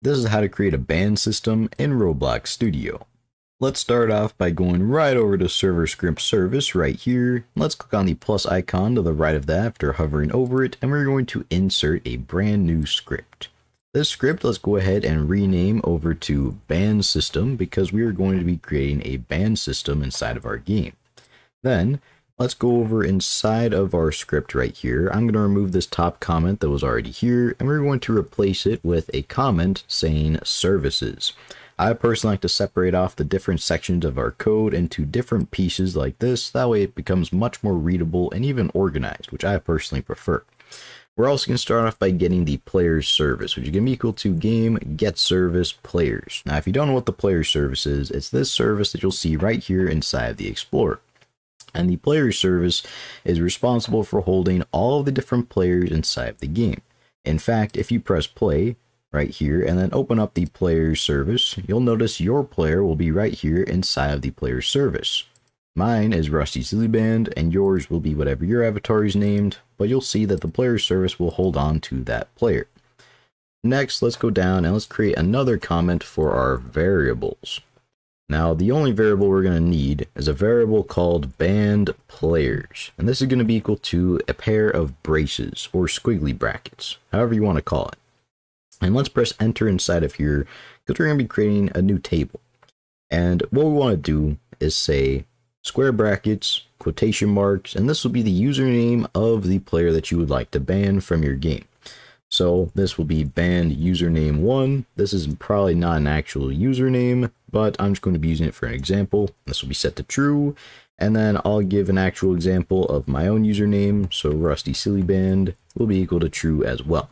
This is how to create a ban system in Roblox Studio. Let's start off by going right over to server script service right here. Let's click on the plus icon to the right of that after hovering over it, and we're going to insert a brand new script. This script, let's go ahead and rename over to ban system because we are going to be creating a ban system inside of our game. Then let's go over inside of our script right here. I'm going to remove this top comment that was already here and we're going to replace it with a comment saying services. I personally like to separate off the different sections of our code into different pieces like this. That way it becomes much more readable and even organized, which I personally prefer. We're also going to start off by getting the players service, which is going to be equal to game get service players. Now, if you don't know what the player service is, it's this service that you'll see right here inside the Explorer. And the player service is responsible for holding all of the different players inside of the game. In fact, if you press play right here and then open up the player service, you'll notice your player will be right here inside of the player service. Mine is Rusty Band, and yours will be whatever your avatar is named, but you'll see that the player service will hold on to that player. Next, let's go down and let's create another comment for our variables. Now, the only variable we're going to need is a variable called banned players. And this is going to be equal to a pair of braces or squiggly brackets, however you want to call it. And let's press enter inside of here because we're going to be creating a new table. And what we want to do is say square brackets, quotation marks, and this will be the username of the player that you would like to ban from your game. So this will be banned username one. This is probably not an actual username, but I'm just going to be using it for an example. This will be set to true. And then I'll give an actual example of my own username. So Rusty Silly Band will be equal to true as well.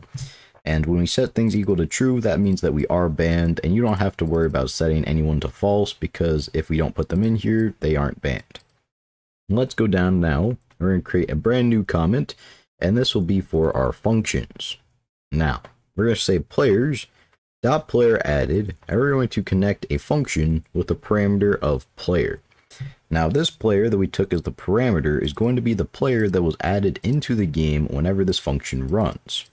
And when we set things equal to true, that means that we are banned and you don't have to worry about setting anyone to false because if we don't put them in here, they aren't banned. Let's go down now. We're going to create a brand new comment and this will be for our functions. Now, we're going to say players dot player added, and we're going to connect a function with the parameter of player. Now, this player that we took as the parameter is going to be the player that was added into the game whenever this function runs.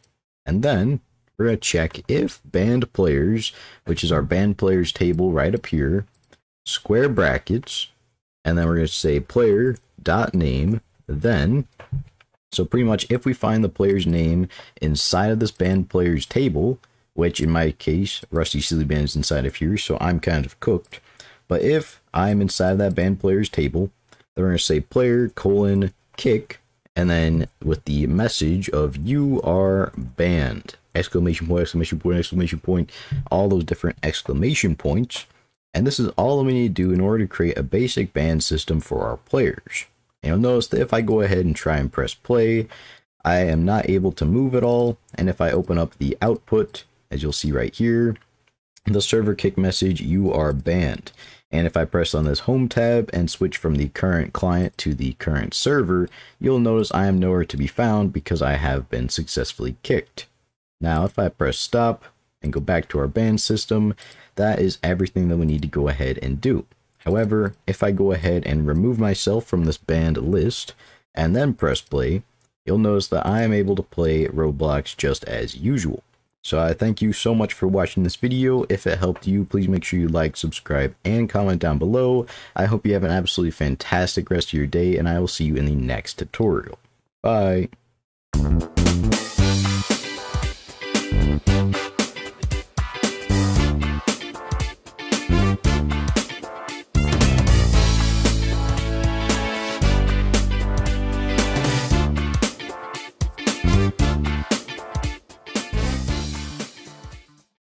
And then we're going to check if banned players, which is our banned players table right up here, square brackets, and then we're going to say player dot name, then so pretty much if we find the player's name inside of this banned player's table, which in my case, Rusty Silly Band is inside of here, so I'm kind of cooked. But if I'm inside of that banned player's table, then we're going to say player colon kick, and then with the message of you are banned, exclamation point, exclamation point, exclamation point, all those different exclamation points. And this is all we need to do in order to create a basic ban system for our players. And you'll notice that if I go ahead and try and press play, I am not able to move at all. And if I open up the output, as you'll see right here, the server kick message, you are banned. And if I press on this home tab and switch from the current client to the current server, you'll notice I am nowhere to be found because I have been successfully kicked. Now, if I press stop and go back to our ban system, that is everything that we need to go ahead and do. However, if I go ahead and remove myself from this banned list and then press play, you'll notice that I am able to play Roblox just as usual. So I thank you so much for watching this video. If it helped you, please make sure you like, subscribe, and comment down below. I hope you have an absolutely fantastic rest of your day, and I will see you in the next tutorial. Bye!